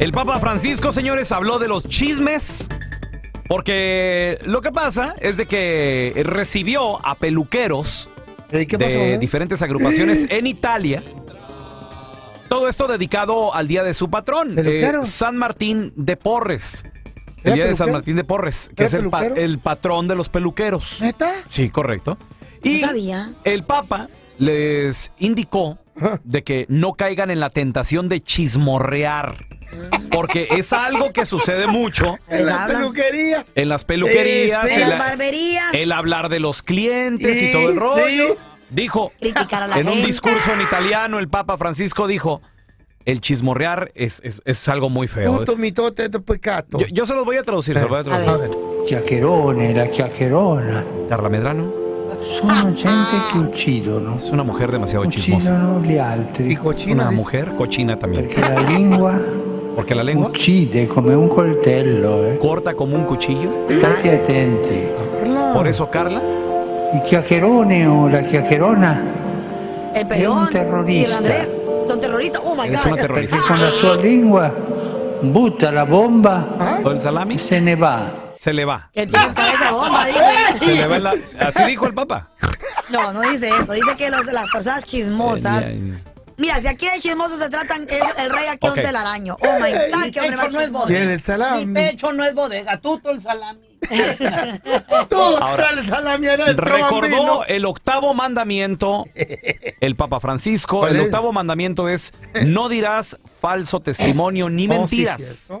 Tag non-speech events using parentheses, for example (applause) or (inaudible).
El Papa Francisco, señores, habló de los chismes. Porque lo que pasa es de que recibió a peluqueros de eh? diferentes agrupaciones (laughs) en Italia. Todo esto dedicado al día de su patrón, eh, San Martín de Porres. El ¿Era día de San? Martín de Porres, que ¿Era es el, pa- peluquero? el patrón de los peluqueros. ¿Neta? Sí, correcto. Y No sabía. el Papa les indicó de que no caigan en la tentación de chismorrear. Porque es algo que sucede mucho En la hablan. peluquería. en las peluquerías, en las la- barberías. el hablar de los clientes y todo el sí. rollo. Dijo, Criticar a la en un discurso en italiano, el Papa Francisco dijo, el chismorrear es, es- es algo muy feo. Puto mitote de pecato. Yo, yo se los voy a traducir, se los voy a traducir. la chiacchierona, Carla Medrano sono (laughs) gente che uccidono, es una mujer demasiado chismosa. uccidono gli Y cochina. Una dice. mujer cochina también. perché la lingua (laughs) Porque la lengua uccide come un coltello, eh. corta como un cuchillo. State attenti. Por eso, Carla, Il chiacchierone o la chiacchierona El pelón. un terrorista. Y el Andrés. Son terroristas. Oh my Eres God. una terrorista. perché con la sua lingua butta la bomba Ah, todo el salami e se ne va. se le va. Que tienes cabeza bomba, dice. Se le va la- Así dijo el Papa. No, no dice eso. Dice que los- las personas chismosas. Eh, Mira, si aquí de chismosos se tratan, el, el rey aquí Ok. un telaraño. Oh my God, Mi qué hombre pecho no es. Y el bodega. salami. Mi pecho no es bodega. Tú, tú el salami. (laughs) Tú, Ahora, el salami era el Recordó el octavo mandamiento, el Papa Francisco. ¿Cuál El es? octavo mandamiento es: no dirás falso testimonio ni Oh, sí, mentiras.